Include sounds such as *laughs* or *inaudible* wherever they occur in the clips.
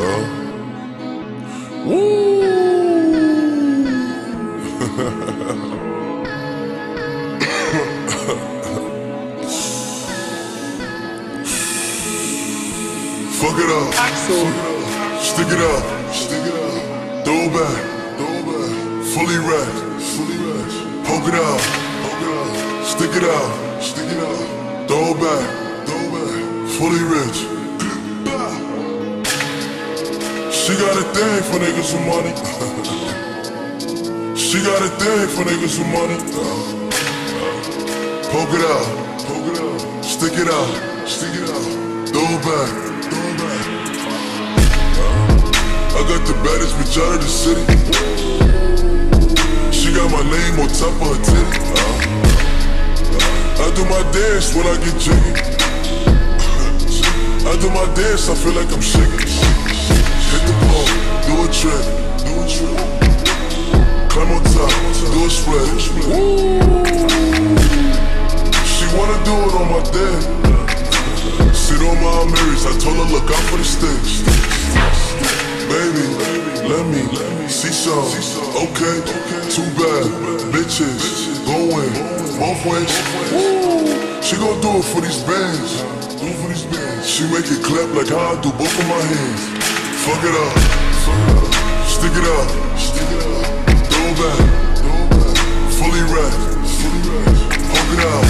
*laughs* Fuck it up. Axel. Stick it up. Stick it up. Throw it back. Throw it back. Fully wrapped. Fully wrapped. Poke it out. Poke it out. Stick it out. Stick it out. Throw it back. Throw it back. Fully rich. She got a thing for niggas with money. she got a thing for niggas with money. Poke it out. Poke it out. Stick it out. Stick it out. Throw it back. Throw it back. I got the baddest bitch out of the city. She got my name on top of her titty. I do my dance when I get jiggy. I do my dance, I feel like I'm Shiggy. Hit the pole, do a trick, do a trick. Climb on top, do a spread. She wanna do it on my day. Sit on my Marys, I told her look out for the sticks. Baby, let me see some. Okay, too bad. Bitches, going both ways. She gon'. Do it for these bands. She make it clap like how I do both of my hands. Fuck it up. Stick it up. Throw it back. Fully wrapped. Poke it out.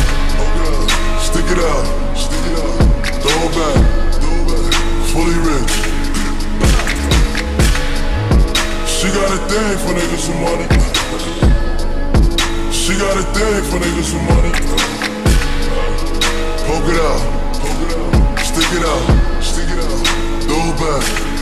Stick it out. Throw it back. Fully rich. She got a thing for niggas with money. She got a thing for niggas with money. Poke it out. Stick it out. Throw it back.